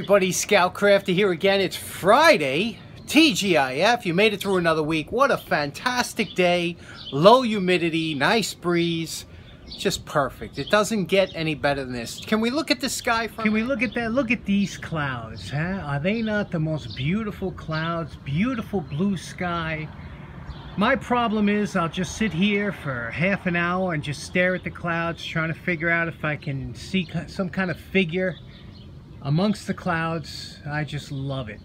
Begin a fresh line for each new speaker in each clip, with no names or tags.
Everybody, Scout Crafter here again. It's Friday, TGIF. You made it through another week. What a fantastic day. Low humidity, nice breeze. Just perfect. It doesn't get any better than this. Can we look at the sky? For
Can we look at that? Look at these clouds, huh? Are they not the most beautiful clouds? Beautiful blue sky. My problem is I'll just sit here for half an hour and just stare at the clouds, trying to figure out if I can see some kind of figure amongst the clouds. I just love it.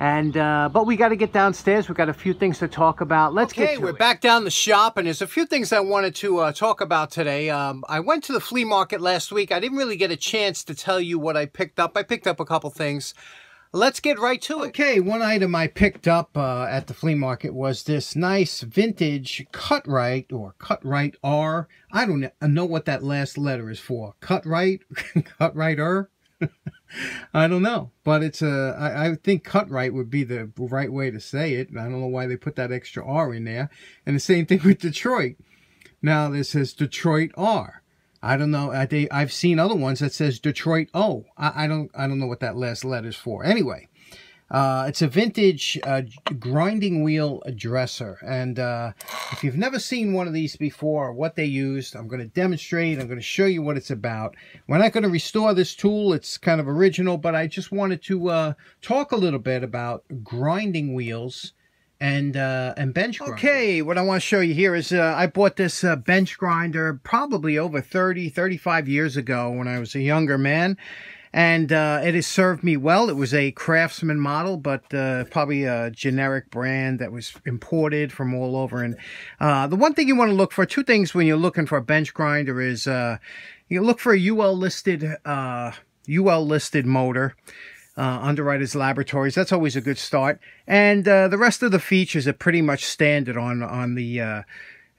And uh, but we got to get downstairs. We got a few things to talk about. Let's get
okay,
get
we're
it.
back down the shop, and there's a few things I wanted to uh, talk about today. Um, I went to the flea market last week. I didn't really get a chance to tell you what I picked up. I picked up a couple things. Let's get right to it.
Okay, one item I picked up uh, at the flea market was this nice vintage Cut-Rite or Cut-Rite R. I don't know what that last letter is for. Cut-Rite? Cut-Rite-er? I don't know, but it's a. I, I think cut right would be the right way to say it. I don't know why they put that extra R in there. And the same thing with Detroit. Now this says Detroit R. I don't know. I, they, I've seen other ones that says Detroit O. I, I don't. I don't know what that last letter is for. Anyway, uh, it's a vintage uh, grinding wheel dresser. And uh, if you've never seen one of these before, what they used, I'm going to demonstrate. I'm going to show you what it's about. We're not going to restore this tool. It's kind of original, but I just wanted to uh, talk a little bit about grinding wheels and uh, and bench. Okay, what I want to show you here is uh, I bought this uh, bench grinder probably over 30, 35 years ago when I was a younger man and uh, it has served me well. It was a Craftsman model, but uh, probably a generic brand that was imported from all over. And uh, the one thing you want to look for, two things when you're looking for a bench grinder is uh, you look for a UL listed UL uh, listed motor. Uh, Underwriters Laboratories. That's always a good start. And the rest of the features are pretty much standard on on the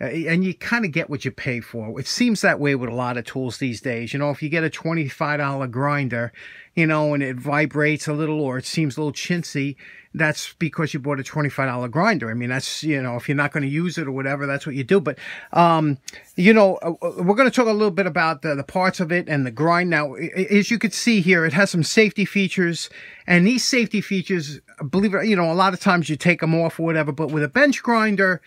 and you kind of get what you pay for. It seems that way with a lot of tools these days. You know, if you get a $25 grinder, you know, and it vibrates a little or it seems a little chintzy, that's because you bought a $25 grinder. I mean, that's, you know, if you're not going to use it or whatever, that's what you do. But, um, you know, uh, uh, we're going to talk a little bit about the, the parts of it and the grind. Now, as you can see here, it has some safety features and these safety features, believe it, you know, a lot of times you take them off or whatever, but with a bench grinder,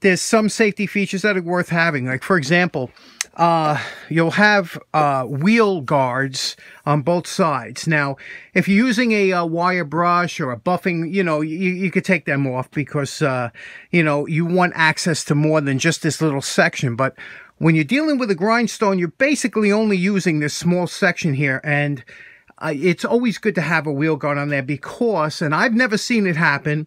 there's some safety features that are worth having. Like, for example, uh, you'll have uh, wheel guards on both sides. Now, if you're using a, a uh, wire brush or a buffing, you know, you, you could take them off because, uh, you know, you want access to more than just this little section. But when you're dealing with a grindstone, you're basically only using this small section here. And uh, it's always good to have a wheel guard on there because, and I've never seen it happen,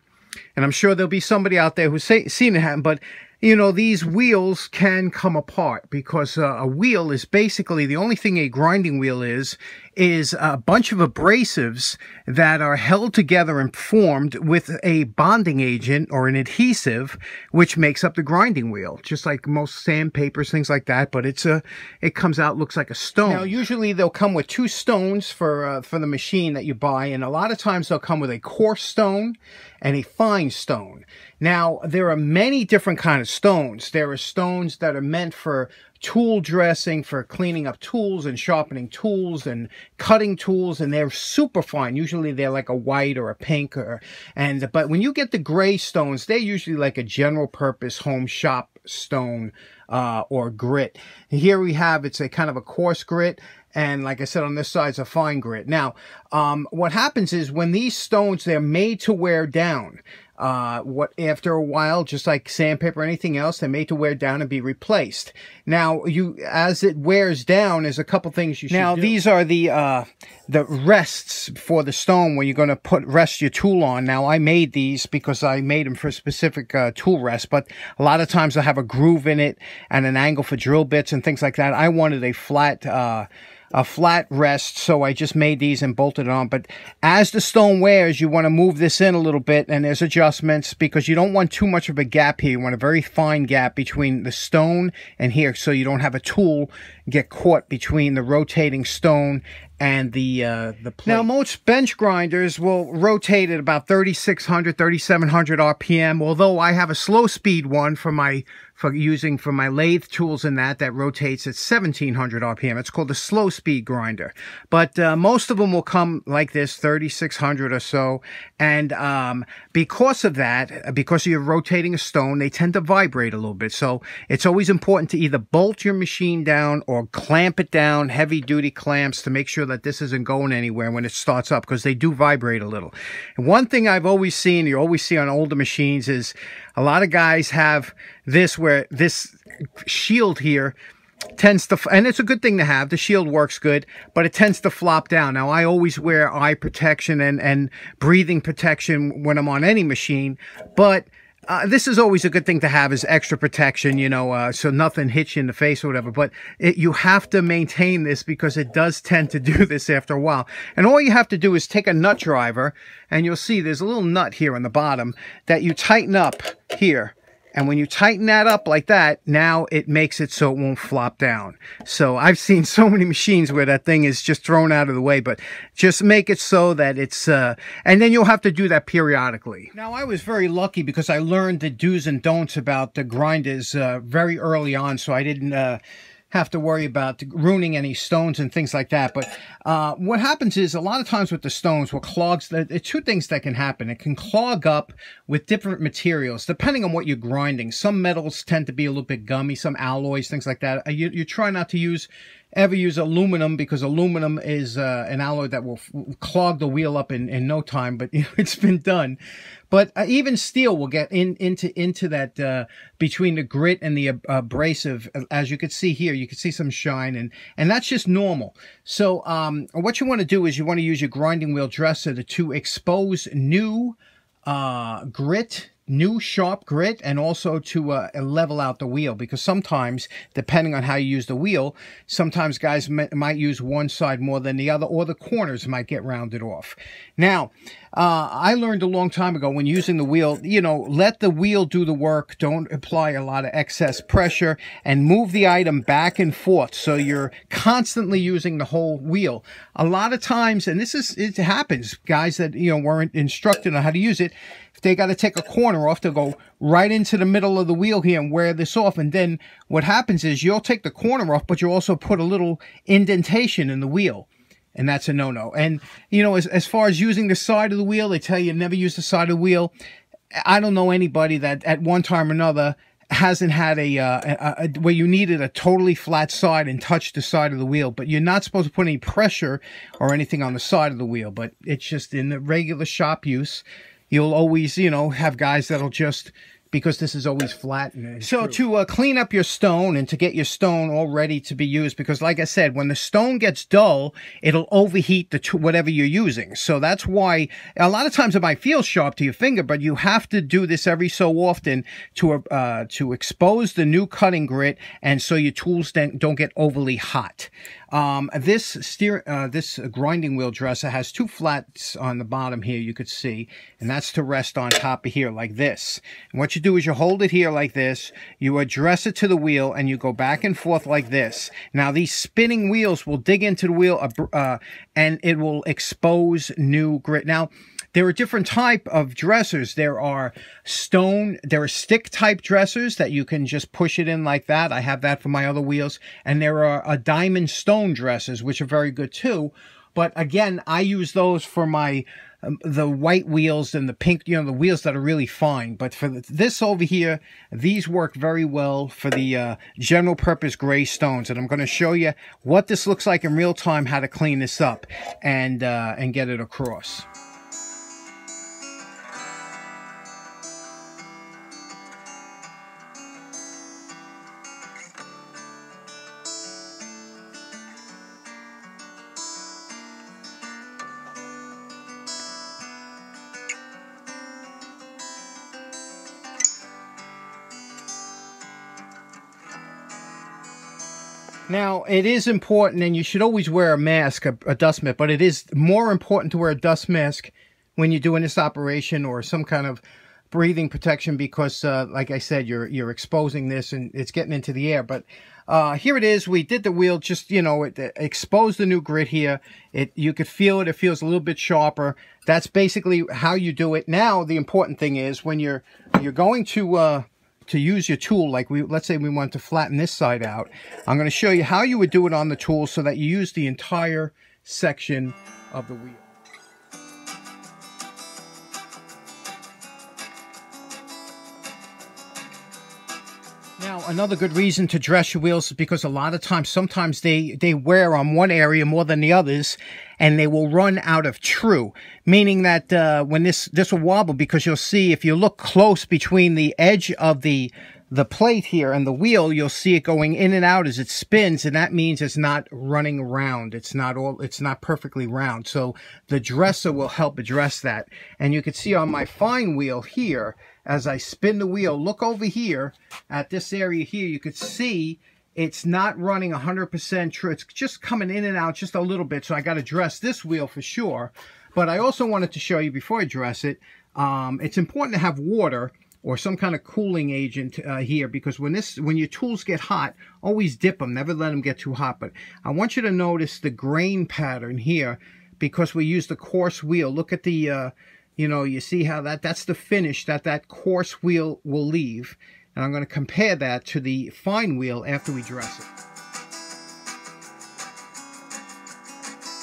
and I'm sure there'll be somebody out there who's seen it happen, but you know, these wheels can come apart because uh, a wheel is basically the only thing a grinding wheel is, is a bunch of abrasives that are held together and formed with a bonding agent or an adhesive, which makes up the grinding wheel, just like most sandpapers, things like that. But it's a, it comes out, looks like a stone. Now, usually they'll come with two stones for, uh, for the machine that you buy. And a lot of times they'll come with a coarse stone and a fine stone. Now, there are many different kind of stones. There are stones that are meant for tool dressing for cleaning up tools and sharpening tools and cutting tools and they're super fine. Usually they're like a white or a pink or and but when you get the gray stones they're usually like a general purpose home shop stone uh, or grit. Here we have it's a kind of a coarse grit and like I said on this side it's a fine grit. Now um, what happens is when these stones they're made to wear down uh, what after a while, just like sandpaper or anything else, they're made to wear down and be replaced. Now, you as it wears down, there's a couple things you should. Now, do. these are the uh, the rests for the stone where you're going to put rest your tool on. Now, I made these because I made them for a specific uh, tool rest, but a lot of times I have a groove in it and an angle for drill bits and things like that. I wanted a flat. Uh, a flat rest, so I just made these and bolted it on. But as the stone wears, you want to move this in a little bit, and there's adjustments because you don't want too much of a gap here. You want a very fine gap between the stone and here, so you don't have a tool get caught between the rotating stone and the uh, the plate. Now most bench grinders will rotate at about 3600 3700 RPM although I have a slow speed one for my for using for my lathe tools and that that rotates at 1700 RPM. It's called a slow speed grinder. But uh, most of them will come like this, 3600 or so. And um, because of that, because you're rotating a stone, they tend to vibrate a little bit. So it's always important to either bolt your machine down or clamp it down, heavy duty clamps to make sure that this isn't going anywhere when it starts up because they do vibrate a little. And one thing I've always seen, you always see on older machines is a lot of guys have this where this shield here tends to, and it's a good thing to have. The shield works good, but it tends to flop down. Now, I always wear eye protection and, and breathing protection when I'm on any machine, but uh, this is always a good thing to have is extra protection, you know, uh, so nothing hits you in the face or whatever. But it, you have to maintain this because it does tend to do this after a while. And all you have to do is take a nut driver and you'll see there's a little nut here on the bottom that you tighten up here and when you tighten that up like that, now it makes it so it won't flop down. So I've seen so many machines where that thing is just thrown out of the way, but just make it so that it's, uh, and then you'll have to do that periodically. Now I was very lucky because I learned the do's and don'ts about the grinders, uh, very early on. So I didn't, uh, have to worry about ruining any stones and things like that. But uh, what happens is a lot of times with the stones, what clogs, there are two things that can happen. It can clog up with different materials, depending on what you're grinding. Some metals tend to be a little bit gummy, some alloys, things like that. Uh, you, you try not to use ever use aluminum because aluminum is uh, an alloy that will clog the wheel up in, in no time, but it's been done. But uh, even steel will get in into into that uh, between the grit and the abrasive. As you can see here, you can see some shine, and and that's just normal. So um, what you want to do is you want to use your grinding wheel dresser to expose new uh, grit new sharp grit and also to uh, level out the wheel because sometimes depending on how you use the wheel sometimes guys might use one side more than the other or the corners might get rounded off now uh, I learned a long time ago when using the wheel, you know, let the wheel do the work. Don't apply a lot of excess pressure and move the item back and forth. So you're constantly using the whole wheel. A lot of times, and this is, it happens, guys that, you know, weren't instructed on how to use it. They got to take a corner off, they'll go right into the middle of the wheel here and wear this off. And then what happens is you'll take the corner off, but you also put a little indentation in the wheel and that's a no-no. And, you know, as, as far as using the side of the wheel, they tell you never use the side of the wheel. I don't know anybody that at one time or another hasn't had a, uh, a, a, where you needed a totally flat side and touch the side of the wheel, but you're not supposed to put any pressure or anything on the side of the wheel. But it's just in the regular shop use, you'll always, you know, have guys that'll just because this is always flat. so true. to uh, clean up your stone and to get your stone all ready to be used, because like I said, when the stone gets dull, it'll overheat the whatever you're using. So that's why a lot of times it might feel sharp to your finger, but you have to do this every so often to uh, to expose the new cutting grit, and so your tools then don't get overly hot. Um, this steer, uh, this grinding wheel dresser has two flats on the bottom here, you could see, and that's to rest on top of here like this. And what you do is you hold it here like this, you address it to the wheel, and you go back and forth like this. Now, these spinning wheels will dig into the wheel, uh, uh and it will expose new grit. Now, there are different type of dressers. There are stone, there are stick type dressers that you can just push it in like that. I have that for my other wheels. And there are a diamond stone dressers, which are very good too. But again, I use those for my um, the white wheels and the pink, you know, the wheels that are really fine. But for this over here, these work very well for the uh, general purpose gray stones. And I'm going to show you what this looks like in real time, how to clean this up and uh, and get it across. Now, it is important, and you should always wear a mask, a, a, dust mask, but it is more important to wear a dust mask when you're doing this operation or some kind of breathing protection because, uh, like I said, you're you're exposing this and it's getting into the air. But uh, here it is. We did the wheel just, you know, it, it exposed the new grit here. It You could feel it. It feels a little bit sharper. That's basically how you do it. Now, the important thing is when you're you're going to uh, to use your tool, like we let's say we want to flatten this side out, I'm going to show you how you would do it on the tool so that you use the entire section of the wheel. Now, another good reason to dress your wheels is because a lot of times, sometimes they, they wear on one area more than the others, and they will run out of true, meaning that uh, when this, this will wobble, because you'll see, if you look close between the edge of the, the plate here and the wheel, you'll see it going in and out as it spins, and that means it's not running round. It's not all, it's not perfectly round. So the dresser will help address that. And you can see on my fine wheel here, as I spin the wheel, look over here at this area here, you could see it's not running 100% true. It's just coming in and out just a little bit, so I got to dress this wheel for sure. But I also wanted to show you before I dress it, um, it's important to have water or some kind of cooling agent uh, here because when this when your tools get hot always dip them never let them get too hot but I want you to notice the grain pattern here because we use the coarse wheel look at the uh, you know, you see how that, that's the finish that that coarse wheel will leave. And I'm going to compare that to the fine wheel after we dress it.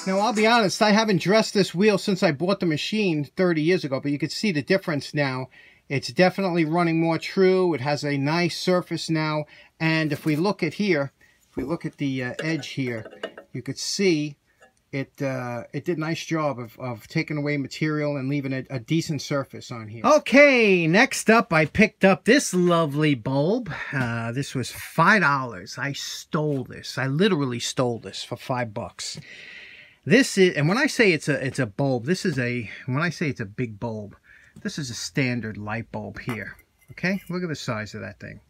Now, I'll be honest, I haven't dressed this wheel since I bought the machine 30 years ago, but you can see the difference now. It's definitely running more true. It has a nice surface now. And if we look at here, if we look at the uh, edge here, you could see it uh, it did a nice job of, of taking away material and leaving a, a decent surface on here. Okay, next up I picked up this lovely bulb. Uh, this was $5. I stole this. I literally stole this for 5 bucks. This is, and when I say it's a it's a bulb, this is a, when I say it's a big bulb, this is a standard light bulb here. Okay, look at the size of that thing.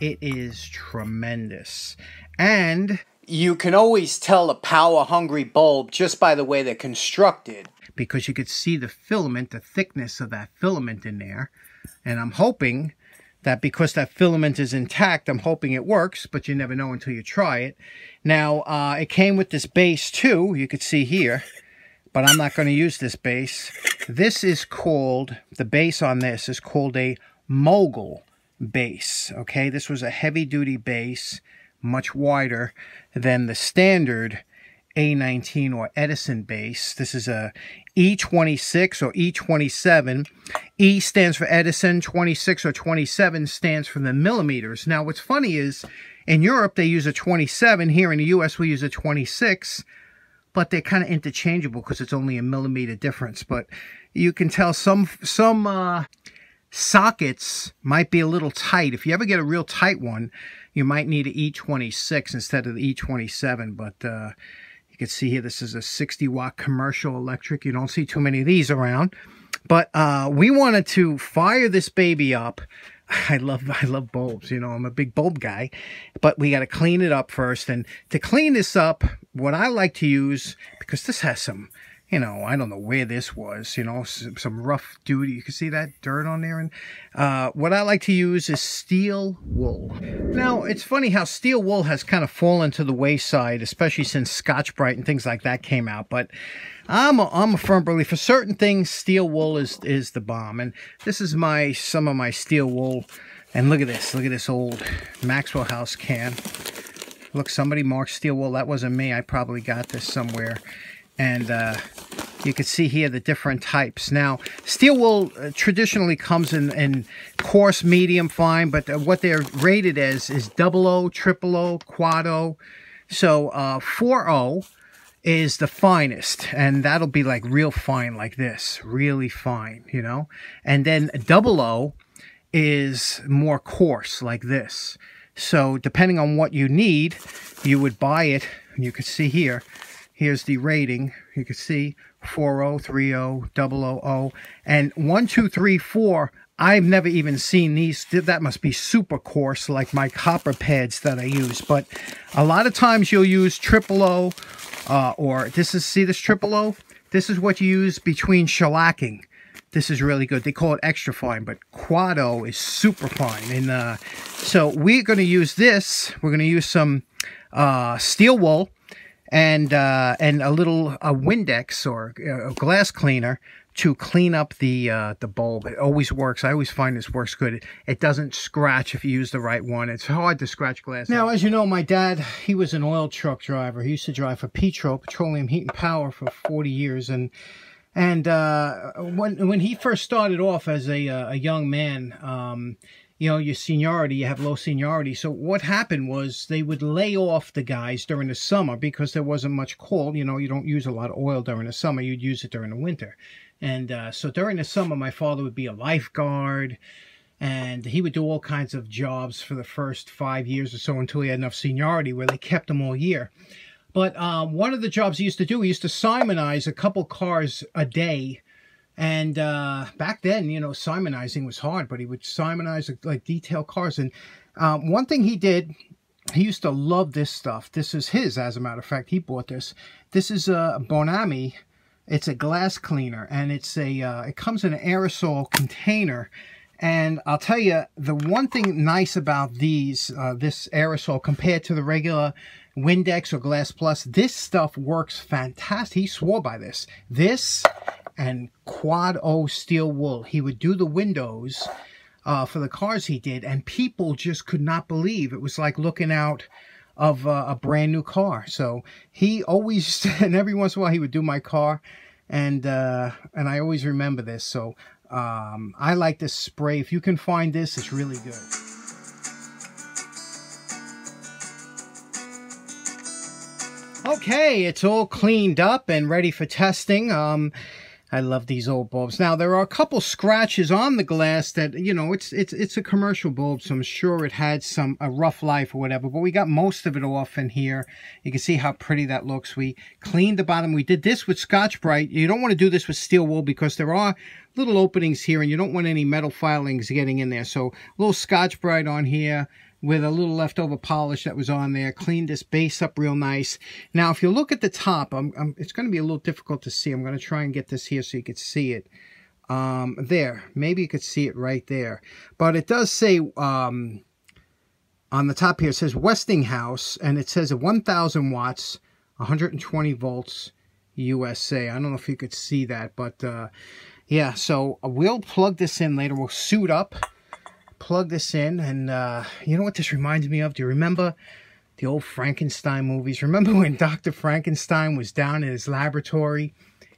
It is tremendous. And you can always tell a power hungry bulb just by the way they're constructed because you could see the filament, the thickness of that filament in there. And I'm hoping that because that filament is intact, I'm hoping it works, but you never know until you try it. Now, uh, it came with this base too, you could see here, but I'm not going to use this base. This is called, the base on this is called a mogul base, okay? This was a heavy duty base much wider than the standard A19 or Edison base. This is a E26 or E27. E stands for Edison, 26 or 27 stands for the millimeters. Now what's funny is in Europe they use a 27, here in the US we use a 26, but they're kind of interchangeable because it's only a millimeter difference. But you can tell some some uh, sockets might be a little tight. If you ever get a real tight one, you might need an E26 instead of the E27, but uh, you can see here this is a 60 watt commercial electric. You don't see too many of these around. But uh, we wanted to fire this baby up. I love I love bulbs, you know, I'm a big bulb guy, but we got to clean it up first. And to clean this up, what I like to use, because this has some you know, I don't know where this was, you know, some, some rough duty. You can see that dirt on there. And uh, what I like to use is steel wool. Now, it's funny how steel wool has kind of fallen to the wayside, especially since Scotch-Brite and things like that came out. But I'm a, I'm a firm believer. For certain things, steel wool is, is the bomb. And this is my some of my steel wool. And look at this. Look at this old Maxwell House can. Look, somebody marked steel wool. That wasn't me. I probably got this somewhere and uh, you can see here the different types. Now, steel wool uh, traditionally comes in, in coarse, medium, fine, but uh, what they're rated as is double O, triple O, quad O. So uh, 4O is the finest, and that'll be like real fine like this, really fine, you know? And then double O is more coarse like this. So depending on what you need, you would buy it, you can see here, Here's the rating. You can see 40, 30, 000, and 1, 2, 3, 4. I've never even seen these. That must be super coarse, like my copper pads that I use. But a lot of times you'll use triple O, uh, or this is, see this triple O? This is what you use between shellacking. this is really good. They call it extra fine, but Quado is super fine. And uh, so we're going to use this. We're going to use some uh, steel wool and uh, and a little a Windex or a glass cleaner to clean up the uh, the bulb. It always works. I always find this works good. It doesn't scratch if you use the right one. It's hard to scratch glass. Now, as you know, my dad, he was an oil truck driver. He used to drive for Petro, Petroleum Heat and Power, for 40 years. And and uh, when when he first started off as a, uh, a young man, um, you know, your seniority, you have low seniority. So what happened was they would lay off the guys during the summer because there wasn't much coal. You know, you don't use a lot of oil during the summer. You'd use it during the winter. And uh, so during the summer, my father would be a lifeguard and he would do all kinds of jobs for the first five years or so until he had enough seniority where they kept him all year. But um, one of the jobs he used to do, he used to simonize a couple cars a day. And uh, back then, you know, simonizing was hard, but he would simonize like detail cars. And um, one thing he did, he used to love this stuff. This is his, as a matter of fact. He bought this. This is a Bon Ami. It's a glass cleaner, and it's a uh, it comes in an aerosol container. And I'll tell you, the one thing nice about these, uh, this aerosol compared to the regular Windex or Glass Plus. This stuff works fantastic. He swore by this. This and Quad O steel wool. He would do the windows uh, for the cars he did, and people just could not believe. It was like looking out of uh, a brand new car. So he always, and every once in a while, he would do my car, and uh, and I always remember this. So um, I like this spray. If you can find this, it's really good. Okay, it's all cleaned up and ready for testing. Um, I love these old bulbs. Now there are a couple scratches on the glass that you know it's it's it's a commercial bulb, so I'm sure it had some a rough life or whatever. But we got most of it off in here. You can see how pretty that looks. We cleaned the bottom. We did this with Scotch-Brite. You don't want to do this with steel wool because there are little openings here, and you don't want any metal filings getting in there. So a little Scotch-Brite on here with a little leftover polish that was on there. Cleaned this base up real nice. Now, if you look at the top, I'm, I'm, it's going to be a little difficult to see. I'm going to try and get this here so you can see it. Um, there, maybe you could see it right there. But it does say um, on the top here, it says Westinghouse, and it says 1,000 watts, 120 volts, USA. I don't know if you could see that, but uh, yeah, so we'll plug this in later. We'll suit up plug this in and uh, you know what this reminds me of? Do you remember the old Frankenstein movies? Remember when Dr. Frankenstein was down in his laboratory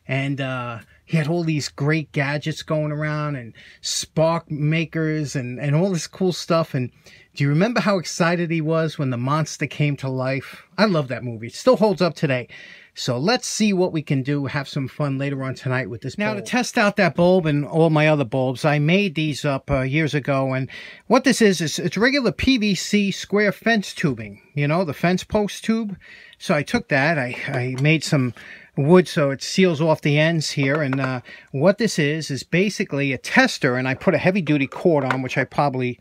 and uh, he had all these great gadgets going around and spark makers and, and all this cool stuff. And do you remember how excited he was when the monster came to life? I love that movie. It still holds up today. So let's see what we can do, have some fun later on tonight with this Now bulb. to test out that bulb and all my other bulbs, I made these up uh, years ago. And what this is, is it's regular PVC square fence tubing, you know, the fence post tube. So I took that, I, I made some wood so it seals off the ends here. And uh, what this is, is basically a tester. And I put a heavy duty cord on, which I probably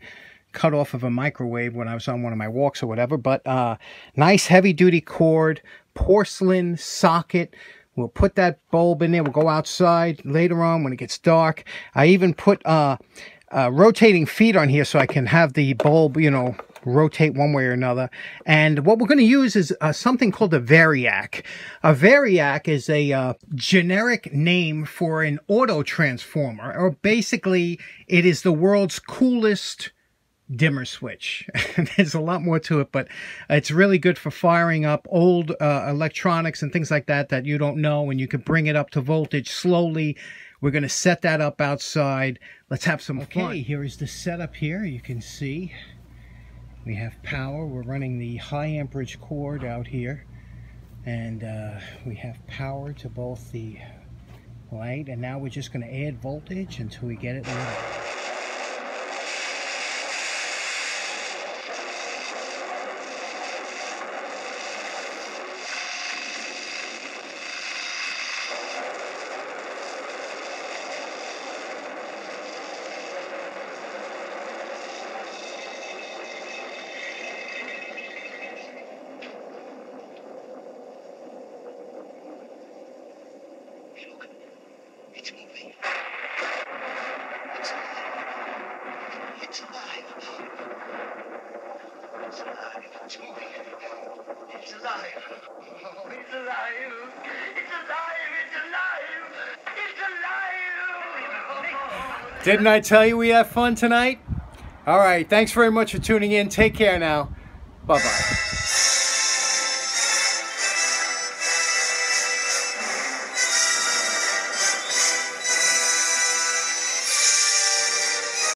cut off of a microwave when I was on one of my walks or whatever. But uh, nice heavy duty cord, porcelain socket. We'll put that bulb in there. We'll go outside later on when it gets dark. I even put uh, uh, rotating feet on here so I can have the bulb, you know, rotate one way or another. And what we're going to use is uh, something called a variac. A variac is a uh, generic name for an auto transformer, or basically it is the world's coolest dimmer switch. There's a lot more to it, but it's really good for firing up old uh, electronics and things like that that you don't know, and you can bring it up to voltage slowly. We're going to set that up outside. Let's have some okay, fun. here is the setup here. You can see we have power. We're running the high amperage cord out here, and uh, we have power to both the light, and now we're just going to add voltage until we get it lit Didn't I tell you we have fun tonight? All right. Thanks very much for tuning in. Take care now. Bye-bye.